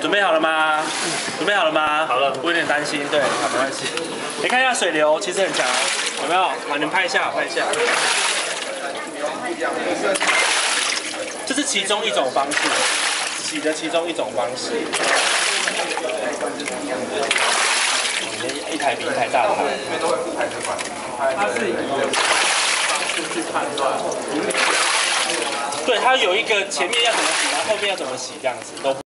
准备好了吗？准备好了吗？好了我有点担心，对，好，没关系。你看一下水流，其实很强，有没有？好，你们拍一下，拍一下。这是其中一种方式，洗的其中一种方式。一一台比一台大的海。它是以方式去判断。对，它有一个前面要怎么洗，然后后面要怎么洗，这样子都。